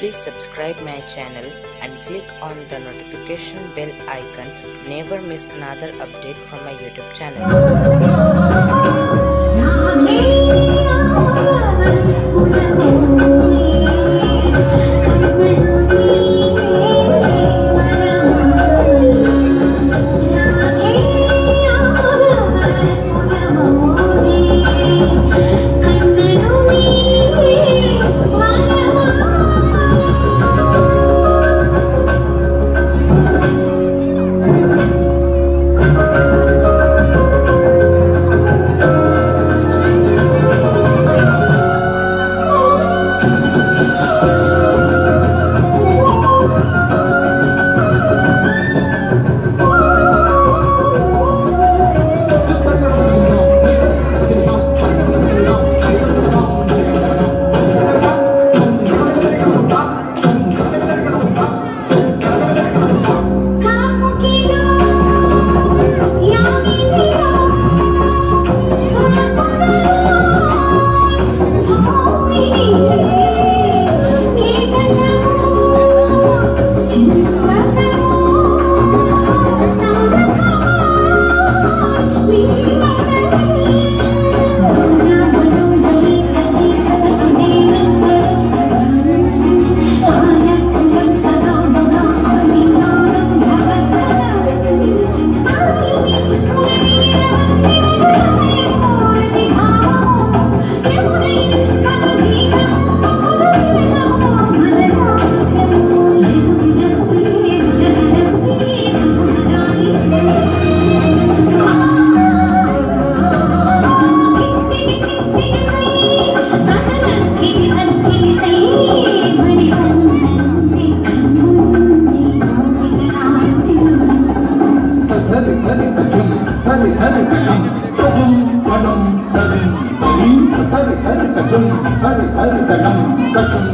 Please subscribe my channel and click on the notification bell icon to never miss another update from my YouTube channel. 哎，干啥？干啥？